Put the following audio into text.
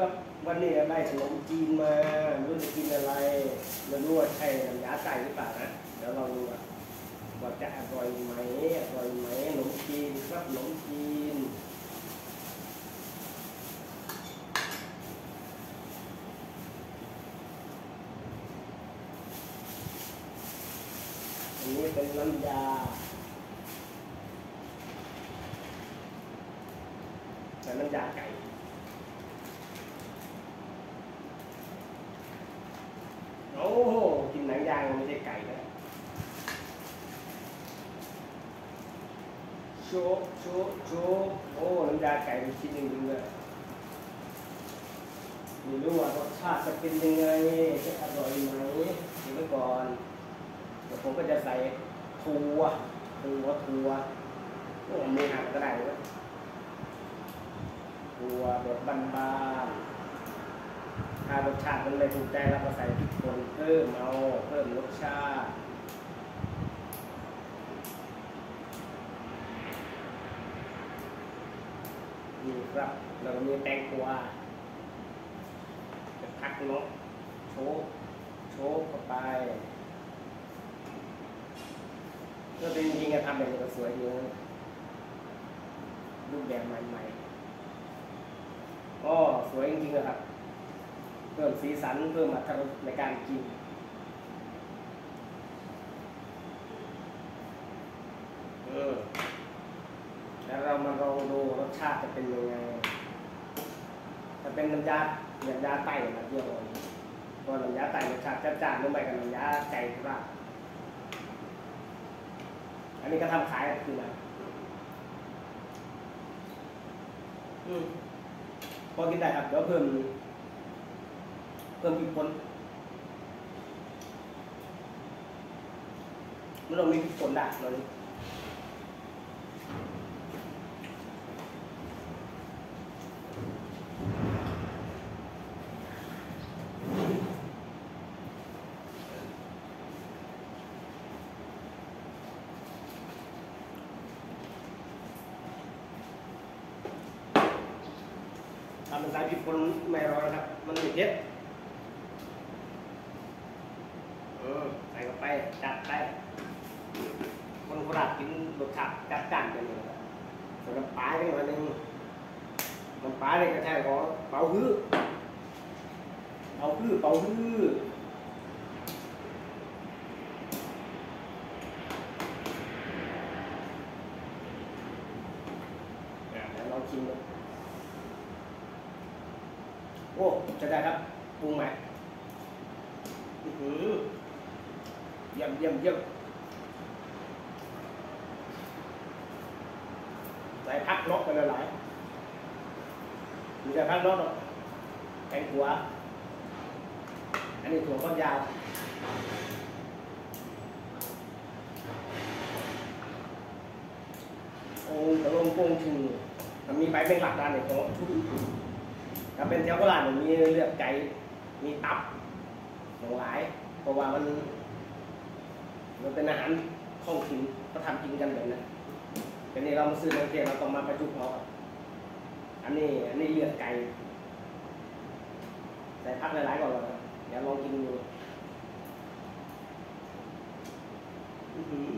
ครับวันนี้ได้ขนมจีนมาไม่รู้จะกินอะไรไม่รู้ว่าใช่น้ำยาไก่หรือเปล่านะเดี๋ยวเราดูว่าจะอร่อยไหมอร่อยไหมขนมจีนครับขนมจีนอันนี้เป็นน้ำยาแต่น้ำยาไก่ อ้โห กินหนังยางไม่ใช่ไก่นะโชว์โชว์โชว์โอ้น้ำยาไก่เป็นชิ้นหนึ่งด้วยไม่รู้ว่ารสชาติจะเป็นยังไงจะอร่อยไหมดูไว้ก่อนเดี๋ยวผมก็จะใส่ถั่วถั่วถั่วโอ้ไม่หั่นก็ได้เลยถั่วแบบบานๆ ถ้ารสชาติมันไม่ถูกใจเราก็ใส่พริกป่นเพิ่มเอาเพิ่มรสชาตินี่ครับเราก็มีแตงกวาจะพักนาะโชกโชกเข้าไปก็เป็นจริงๆทำแบบนี้ก็สวยดีนะรูปแบบใหม่ๆก็สวยจริงๆอะครับ เพิ่มสีสันเพิ่มอรรถรสในการกินเออแล้วเรามาลองดูรสชาติจะเป็นยังไงจะเป็นน้ำยาน้ำยาไต่นะเยี่ยมเลยตัวน้ำยาไต่รสชาติจัดจ้านลงไปกับน้ำยาไก่ที่ว่าอันนี้ก็ทำขายคืออะไรอืมพอกินได้ครับเดี๋ยวเพิ่ม เพิ่มพริกป่นมันต้องมีพริกป่นด่าเลยทำเป็นสายพริกป่นไม่ร่อนะครับ มันไม่เผ็ด เออใส่เข้าไป จัดไปคนโคราชกินรสชาติจัดจ้านกันเลยส่น้ำปลาไปหน่อยหนึงน้ำปลาเนี่ยก็ใช่ของเป่าฮื้อเป่าฮื้อเป่าฮื้ออะเดี๋ยวลองชิมโอ้จะได้ครับปรุงไหมอือ เยี่ยมเยี่ยมเยี่ยมใส่พักนกไปหลายๆมีแต่พักนกหรอกแตงกัว อันนี้ถั่วฝักยาวโอ้กระลงโปงชิงมันมีใบเป็นหลักด้านในของทุกถ้าเป็นแถวโบราณมันมีเลือดไก่มีตับหลากหลาย เพราะว่ามัน มันเป็นอาหารท้องถิ่นเขาทำกินกันแบบนั้นแต่นี่เรามาซื้อในกรุงเทพเราต้องมาประจุเอาอันนี้อันนี้เลือดไก่ใส่พักหลายๆก่อนเลยเดี๋ยวลองกินดูอือหือ